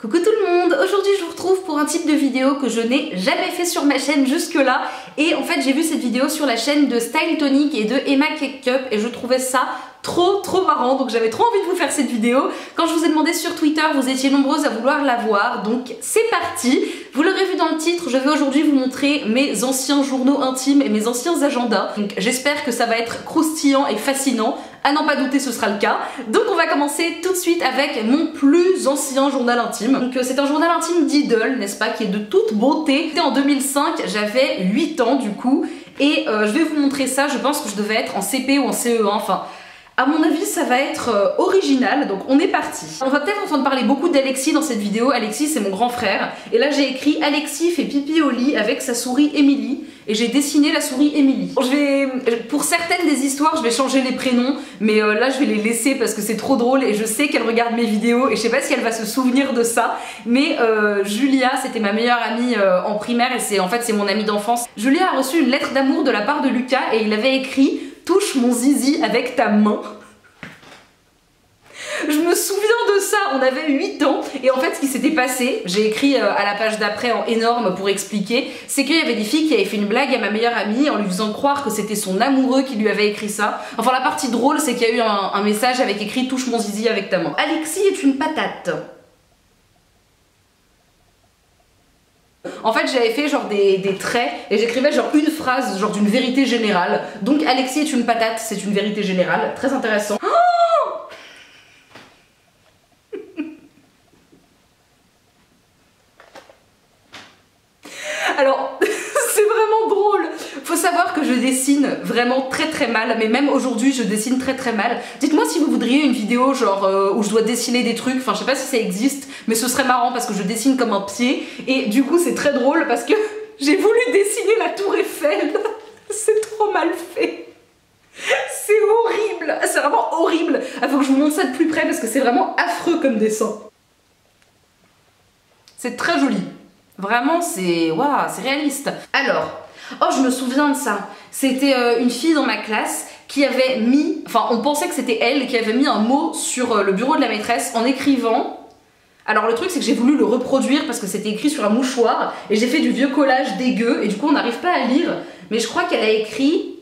Coucou tout le monde, aujourd'hui je vous retrouve pour un type de vidéo que je n'ai jamais fait sur ma chaîne jusque là et en fait j'ai vu cette vidéo sur la chaîne de Style Tonic et de Emma Cake Cup et je trouvais ça trop trop marrant donc j'avais trop envie de vous faire cette vidéo. Quand je vous ai demandé sur Twitter vous étiez nombreuses à vouloir la voir donc c'est parti. Vous l'aurez vu dans le titre, je vais aujourd'hui vous montrer mes anciens journaux intimes et mes anciens agendas donc j'espère que ça va être croustillant et fascinant. À n'en pas douter, ce sera le cas. Donc on va commencer tout de suite avec mon plus ancien journal intime. Donc euh, c'est un journal intime d'idole, n'est-ce pas, qui est de toute beauté. C'était en 2005, j'avais 8 ans du coup, et euh, je vais vous montrer ça, je pense que je devais être en CP ou en CE1, enfin à mon avis, ça va être euh, original, donc on est parti. On va peut-être entendre parler beaucoup d'Alexis dans cette vidéo. Alexis, c'est mon grand frère. Et là, j'ai écrit Alexis fait pipi au lit avec sa souris Émilie. Et j'ai dessiné la souris Émilie. Je vais, pour certaines des histoires, je vais changer les prénoms, mais euh, là, je vais les laisser parce que c'est trop drôle et je sais qu'elle regarde mes vidéos et je sais pas si elle va se souvenir de ça. Mais euh, Julia, c'était ma meilleure amie en primaire et c'est en fait c'est mon amie d'enfance. Julia a reçu une lettre d'amour de la part de Lucas et il avait écrit touche mon zizi avec ta main. Me souviens de ça, on avait 8 ans et en fait ce qui s'était passé, j'ai écrit euh, à la page d'après en énorme pour expliquer, c'est qu'il y avait des filles qui avaient fait une blague à ma meilleure amie en lui faisant croire que c'était son amoureux qui lui avait écrit ça. Enfin la partie drôle c'est qu'il y a eu un, message avec écrit touche mon zizi avec ta main. Alexis est une patate. En fait, j'avais fait genre des, traits et j'écrivais genre une phrase, genre d'une vérité générale. Donc Alexis est une patate, c'est une vérité générale. Très intéressant. Alors, c'est vraiment drôle. Faut savoir que je dessine vraiment très mal, mais même aujourd'hui je dessine très très mal. Dites-moi si vous voudriez une vidéo genre euh, où je dois dessiner des trucs, enfin je sais pas si ça existe, mais ce serait marrant parce que je dessine comme un pied et du coup c'est très drôle parce que j'ai voulu dessiner la tour Eiffel. c'est trop mal fait. C'est horrible, c'est vraiment horrible. Il faut que je vous montre ça de plus près parce que c'est vraiment affreux comme dessin. C'est très joli. Vraiment, c'est waouh, c'est réaliste. Alors, oh, je me souviens de ça. C'était euh, une fille dans ma classe qui avait mis, enfin, on pensait que c'était elle qui avait mis un mot sur euh, le bureau de la maîtresse en écrivant. Alors le truc c'est que j'ai voulu le reproduire parce que c'était écrit sur un mouchoir et j'ai fait du vieux collage dégueu et du coup on n'arrive pas à lire. Mais je crois qu'elle a écrit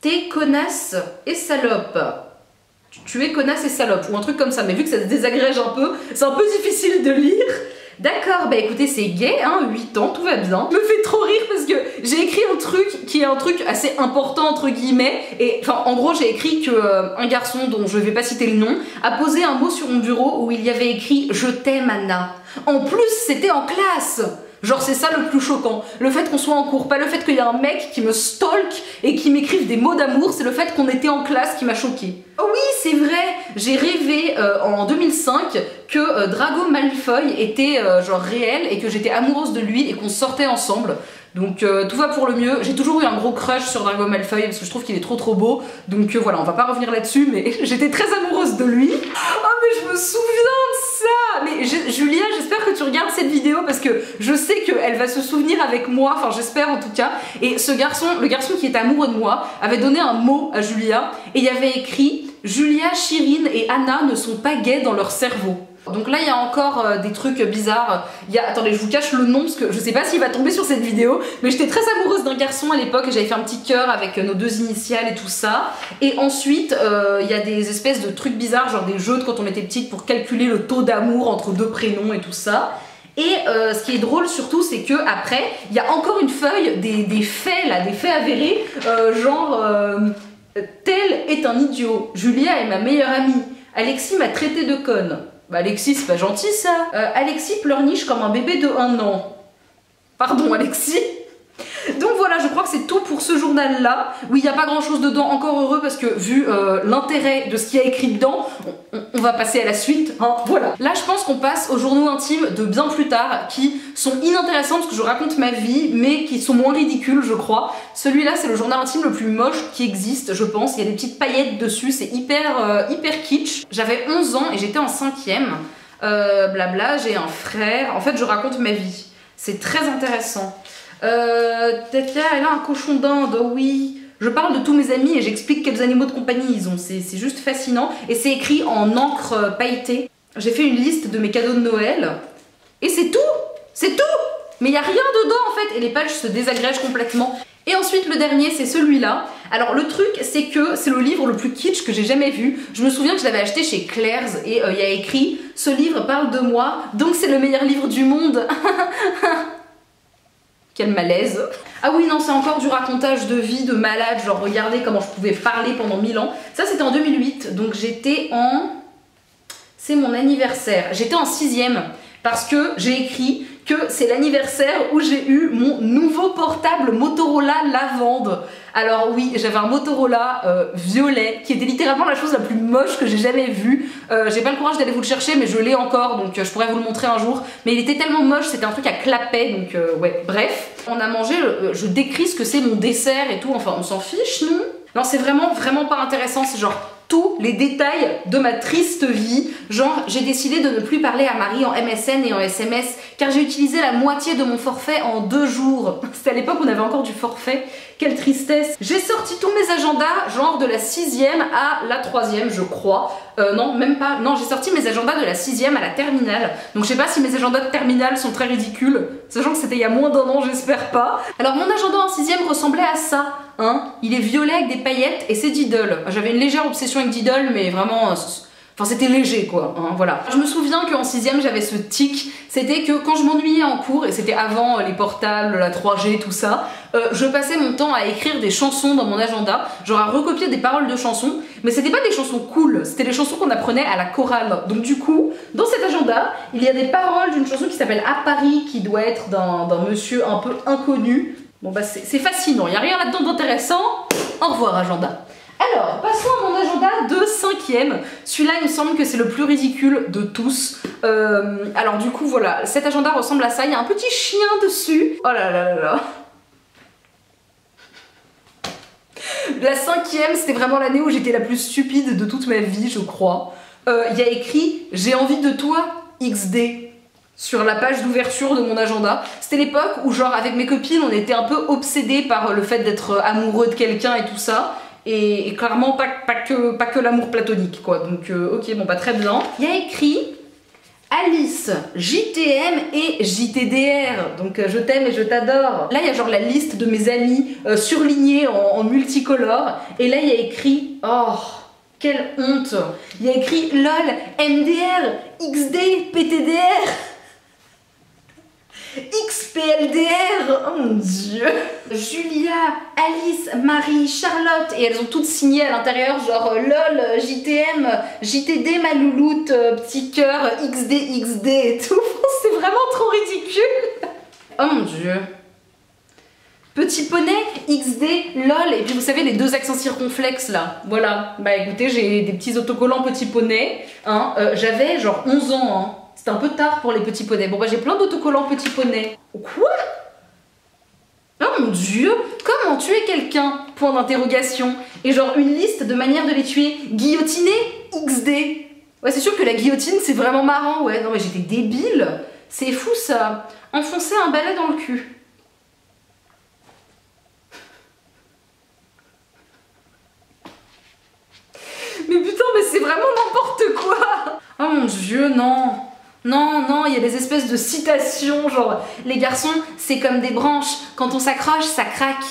T'es connasse et salope tu es connasse et salope ou un truc comme ça mais vu que ça se désagrège un peu c'est un peu difficile de lire D'accord, bah écoutez, c'est gay, hein, 8 ans, tout va bien. Me fait trop rire parce que j'ai écrit un truc qui est un truc assez important entre guillemets et enfin en gros j'ai écrit que euh, garçon dont je vais pas citer le nom a posé un mot sur mon bureau où il y avait écrit je t'aime Anna. En plus, c'était en classe. Genre c'est ça le plus choquant. Le fait qu'on soit en cours, pas le fait qu'il y a un mec qui me stalk et qui m'écrive des mots d'amour, c'est le fait qu'on était en classe qui m'a choqué. Oui, c'est vrai, j'ai rêvé euh, en 2005 que euh, Drago Malfoy était euh, genre réel et que j'étais amoureuse de lui et qu'on sortait ensemble. Donc tout va pour le mieux. J'ai toujours eu un gros crush sur Drago Malfoy parce que je trouve qu'il est trop trop beau. Donc voilà, on va pas revenir là-dessus, mais j'étais très amoureuse de lui. Oh mais je me souviens mais Julia, j'espère que tu regardes cette vidéo parce que je sais qu'elle va se souvenir avec moi, enfin j'espère en tout cas. Et ce garçon, le garçon qui est amoureux de moi, avait donné un mot à Julia et il y avait écrit Julia, Chirine et Anna ne sont pas gays dans leur cerveau. Donc là, il y a encore euh, des trucs bizarres. Y a, attendez, je vous cache le nom parce que je sais pas s'il va tomber sur cette vidéo, mais j'étais très amoureuse d'un garçon à l'époque et j'avais fait un petit cœur avec nos deux initiales et tout ça. Et ensuite, euh, il y a des espèces de trucs bizarres, genre des jeux de quand on était petite pour calculer le taux d'amour entre deux prénoms et tout ça. Et euh, ce qui est drôle surtout, c'est que après, il y a encore une feuille des, des, faits là, des faits avérés, genre tel est un idiot, Julia est ma meilleure amie, Alexis m'a traité de conne. Bah Alexis, c'est pas gentil ça. Euh, Alexis pleurniche comme un bébé de 1 an. Pardon Alexis donc voilà, je crois que c'est tout pour ce journal-là. Oui, il n'y a pas grand-chose dedans, encore heureux, parce que vu euh, l'intérêt de ce qu'il y a écrit dedans, on, va passer à la suite. Hein, voilà. Là, je pense qu'on passe aux journaux intimes de bien plus tard, qui sont inintéressants parce que je raconte ma vie, mais qui sont moins ridicules, je crois. Celui-là, c'est le journal intime le plus moche qui existe, je pense. Il y a des petites paillettes dessus, c'est hyper, euh, hyper kitsch. J'avais 11 ans et j'étais en 5ème. Euh, blabla, j'ai un frère. En fait, je raconte ma vie. C'est très intéressant. Euh, elle a un cochon d'Inde, oui. Je parle de tous mes amis et j'explique quels animaux de compagnie ils ont. C'est juste fascinant. Et c'est écrit en encre pailletée. J'ai fait une liste de mes cadeaux de Noël. Et c'est tout C'est tout Mais il y a rien dedans en fait. Et les pages se désagrègent complètement. Et ensuite le dernier c'est celui-là. Alors le truc c'est que c'est le livre le plus kitsch que j'ai jamais vu. Je me souviens que je l'avais acheté chez Claire's et euh, il y a écrit ce livre parle de moi donc c'est le meilleur livre du monde. Quel malaise. Ah oui non c'est encore du racontage de vie de malade genre regardez comment je pouvais parler pendant mille ans. Ça c'était en 2008 donc j'étais en... C'est mon anniversaire. J'étais en sixième parce que j'ai écrit c'est l'anniversaire où j'ai eu mon nouveau portable Motorola lavande. Alors oui, j'avais un Motorola euh, violet qui était littéralement la chose la plus moche que j'ai jamais vue. Euh, j'ai pas le courage d'aller vous le chercher, mais je l'ai encore, donc euh, je pourrais vous le montrer un jour. Mais il était tellement moche, c'était un truc à clapet, donc ouais. Bref, on a mangé, je décris ce que c'est mon dessert et tout, enfin on s'en fiche, nous non, c'est vraiment, vraiment pas intéressant. C'est genre tous les détails de ma triste vie. Genre, j'ai décidé de ne plus parler à Marie en MSN et en SMS car j'ai utilisé la moitié de mon forfait en deux jours. C'était à l'époque où on avait encore du forfait. Quelle tristesse. J'ai sorti tous mes agendas, genre de la sixième à la troisième, je crois. Euh, non, même pas. Non, j'ai sorti mes agendas de la sixième à la terminale. Donc je sais pas si mes agendas de terminale sont très ridicules, sachant que c'était il y a moins d'un an, j'espère pas. Alors mon agenda en sixième ressemblait à ça. Hein. Il est violet avec des paillettes et c'est Diddle. J'avais une légère obsession avec mais vraiment... Euh, enfin, c'était léger, quoi. Hein, voilà. Je me souviens qu'en 6 j'avais ce tic. C'était que quand je m'ennuyais en cours, et c'était avant euh, les portables, la 3G, tout ça, euh, je passais mon temps à écrire des chansons dans mon agenda, genre à recopier des paroles de chansons, mais c'était pas des chansons cool, c'était les chansons qu'on apprenait à la chorale. Donc du coup, dans cet agenda, il y a des paroles d'une chanson qui s'appelle À Paris, qui doit être d'un monsieur un peu inconnu, Bon bah c'est fascinant, il n'y a rien là-dedans d'intéressant. Au revoir agenda. Alors, passons à mon agenda de cinquième. Celui-là, il me semble que c'est le plus ridicule de tous. Euh, alors du coup, voilà, cet agenda ressemble à ça. Il y a un petit chien dessus. Oh là là là là. La cinquième, c'était vraiment l'année où j'étais la plus stupide de toute ma vie, je crois. Euh, il y a écrit « J'ai envie de toi, XD » sur la page d'ouverture de mon agenda. C'était l'époque où genre avec mes copines on était un peu obsédés par le fait d'être amoureux de quelqu'un et tout ça. Et, clairement pas, que, pas que l'amour platonique quoi. Donc euh, ok bon pas très bien. Il y a écrit Alice, JTM et JTDR. Donc euh, je t'aime et je t'adore. Là il y a genre la liste de mes amis euh, en, multicolore. Et là il y a écrit Oh quelle honte Il y a écrit LOL, MDR, XD, PTDR XPLDR, oh mon dieu Julia, Alice, Marie, Charlotte, et elles ont toutes signé à l'intérieur genre LOL, JTM, JTD, ma louloute, euh, petit cœur, XD, XD et tout. C'est vraiment trop ridicule Oh mon dieu Petit poney, XD, LOL, et puis vous savez les deux accents circonflexes là, voilà. Bah écoutez, j'ai des petits autocollants petit poney, hein. Euh, j'avais genre 11 ans, hein. C'est un peu tard pour les petits poneys. Bon bah j'ai plein d'autocollants petits poneys. Quoi? Oh mon dieu Comment tuer quelqu'un? Point d'interrogation. Et genre une liste de manières de les tuer. Guillotiner? XD. Ouais c'est sûr que la guillotine c'est vraiment marrant. Ouais non mais j'étais débile. C'est fou ça. Enfoncer un balai dans le cul. Mais putain mais c'est vraiment n'importe quoi Oh mon dieu non non, non, il y a des espèces de citations, genre les garçons, c'est comme des branches, quand on s'accroche, ça craque.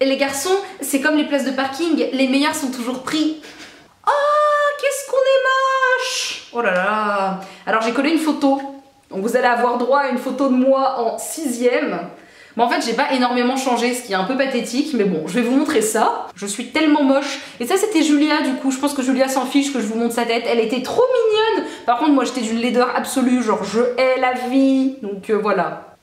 Et les garçons, c'est comme les places de parking, les meilleurs sont toujours pris. Oh, qu'est-ce qu'on est moche Oh là là Alors j'ai collé une photo, donc vous allez avoir droit à une photo de moi en sixième. Mais en fait, j'ai pas énormément changé, ce qui est un peu pathétique, mais bon, je vais vous montrer ça. Je suis tellement moche. Et ça, c'était Julia, du coup. Je pense que Julia s'en fiche que je vous montre sa tête. Elle était trop mignonne. Par contre, moi, j'étais d'une laideur absolue. Genre, je hais la vie. Donc, euh, voilà.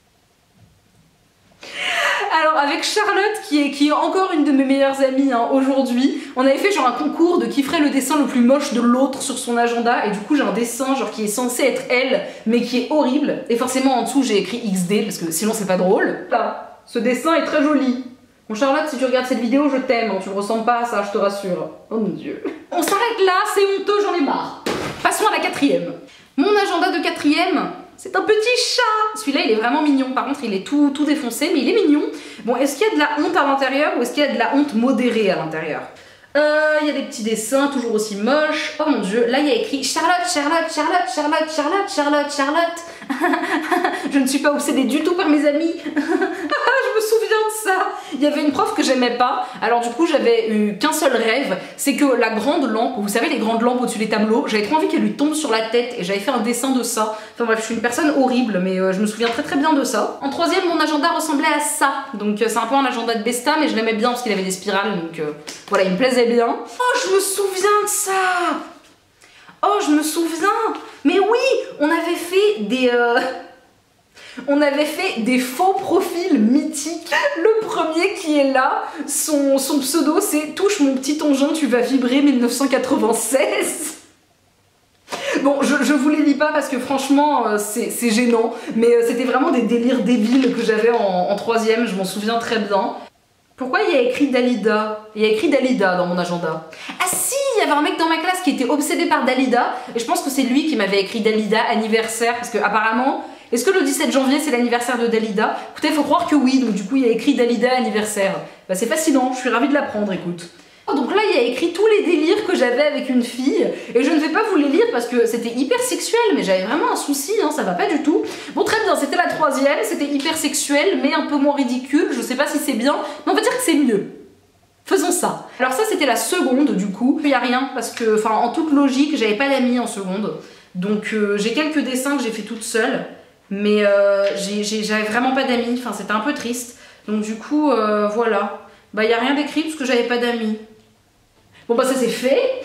Alors avec Charlotte, qui est, qui est encore une de mes meilleures amies hein, aujourd'hui, on avait fait genre un concours de qui ferait le dessin le plus moche de l'autre sur son agenda, et du coup j'ai un dessin genre qui est censé être elle, mais qui est horrible, et forcément en dessous j'ai écrit XD, parce que sinon c'est pas drôle. Là, ce dessin est très joli. Bon Charlotte, si tu regardes cette vidéo, je t'aime, hein, tu ne ressembles pas à ça, je te rassure. Oh mon dieu. On s'arrête là, c'est honteux, j'en ai marre. Passons à la quatrième. Mon agenda de quatrième, c'est un petit chat Celui-là, il est vraiment mignon. Par contre, il est tout, tout défoncé, mais il est mignon. Bon, est-ce qu'il y a de la honte à l'intérieur ou est-ce qu'il y a de la honte modérée à l'intérieur? Euh, Il y a des petits dessins toujours aussi moches. Oh mon dieu, là il y a écrit Charlotte, Charlotte, Charlotte, Charlotte, Charlotte, Charlotte, Charlotte. Je ne suis pas obsédée du tout par mes amis. Je me souviens de Il y avait une prof que j'aimais pas. Alors du coup j'avais eu qu'un seul rêve, c'est que la grande lampe, vous savez les grandes lampes au-dessus des tableaux, j'avais trop envie qu'elle lui tombe sur la tête et j'avais fait un dessin de ça. Enfin bref, je suis une personne horrible, mais euh, je me souviens très très bien de ça. En troisième, mon agenda ressemblait à ça. Donc euh, c'est un peu un agenda de Besta, mais je l'aimais bien parce qu'il avait des spirales, donc euh, voilà, il me plaisait bien. Oh, je me souviens de ça Oh, je me souviens Mais oui, on avait fait des... On avait fait des faux profils mythiques. Le premier qui est là, son, pseudo c'est Touche mon petit engin, tu vas vibrer 1996. Bon, je, je vous les lis pas parce que franchement, euh, c'est c'est gênant, mais euh, c'était vraiment des délires débiles que j'avais en, en troisième, je m'en souviens très bien. Pourquoi il y a écrit Dalida? Il y a écrit Dalida dans mon agenda. Ah si, il y avait un mec dans ma classe qui était obsédé par Dalida, et je pense que c'est lui qui m'avait écrit Dalida anniversaire, parce que apparemment, est-ce que le 17 janvier c'est l'anniversaire de Dalida? Écoutez, faut croire que oui, donc du coup il y a écrit Dalida anniversaire. Bah c'est fascinant, je suis ravie de l'apprendre, écoute. Oh, donc là il y a écrit tous les délires que j'avais avec une fille, et je ne vais pas vous les lire parce que c'était hyper sexuel, mais j'avais vraiment un souci, hein, ça va pas du tout. Bon très bien, c'était la troisième, c'était hyper sexuel, mais un peu moins ridicule, je sais pas si c'est bien, mais on va dire que c'est mieux. Faisons ça. Alors ça c'était la seconde du coup. Il y a rien parce que, en toute logique, j'avais pas d'amis en seconde. Donc euh, j'ai quelques dessins que j'ai fait toute seule, mais euh, j'avais vraiment pas d'amis. Enfin c'était un peu triste. Donc du coup euh, voilà. Bah y a rien d'écrit parce que j'avais pas d'amis. Bon bah ça c'est fait.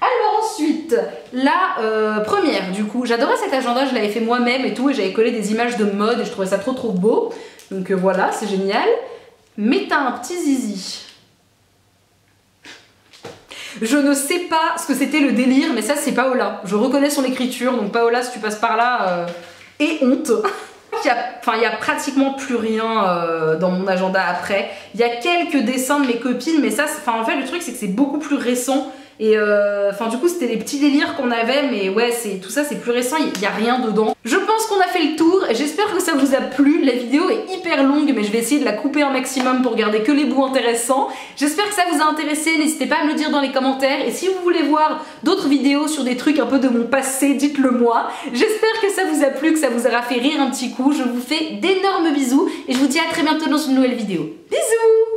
Alors ensuite, la euh, première du coup, j'adorais cet agenda, je l'avais fait moi-même et tout, et j'avais collé des images de mode et je trouvais ça trop trop beau. Donc voilà, c'est génial. Mais t'as un petit zizi. Je ne sais pas ce que c'était le délire, mais ça c'est Paola. Je reconnais son écriture, donc Paola, si tu passes par là, et honte. Il y a, enfin, il y a pratiquement plus rien euh, dans mon agenda après. Il y a quelques dessins de mes copines, mais ça, enfin, en fait, le truc c'est que c'est beaucoup plus récent. Et euh, enfin, du coup, c'était les petits délires qu'on avait, mais ouais, c'est tout ça, c'est plus récent. Il y a rien dedans. Je pense qu'on a fait le tour. J'espère que ça vous a plu. La vidéo est hyper longue, mais je vais essayer de la couper un maximum pour garder que les bouts intéressants. J'espère que ça vous a intéressé. N'hésitez pas à me le dire dans les commentaires. Et si vous voulez voir d'autres vidéos sur des trucs un peu de mon passé, dites-le moi. J'espère que ça vous a plu, que ça vous aura fait rire un petit coup. Je vous fais d'énormes bisous et je vous dis à très bientôt dans une nouvelle vidéo. Bisous